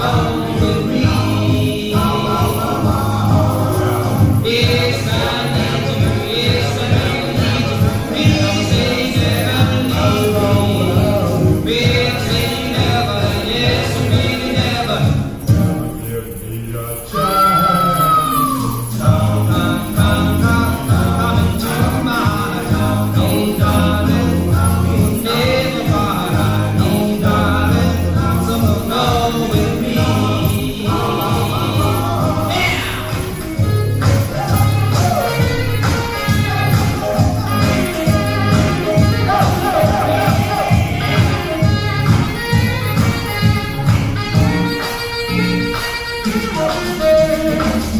Come, come, come, come and take come hand. Don't Thank you.